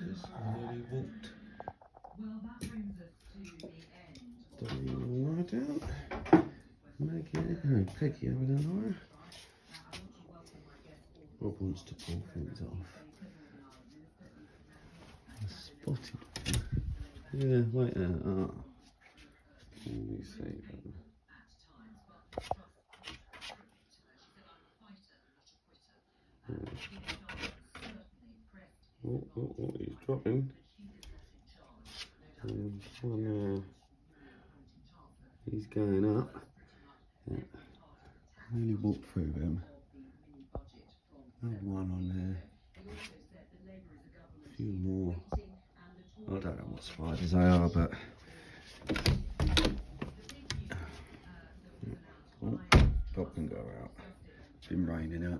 Jesus, I nearly walked. Don't lie down. Maggie, oh, Peggy over there. Bob wants to pull things off. I spotted. Yeah, wait there. Ah. Let me see. them. Oh, oh, oh, he's dropping. Um, one, uh, he's going up. Yeah. Really walked through them. Another one on there. A few more. I don't know what spiders they are, but. Oh, pop can go out. It's been raining out.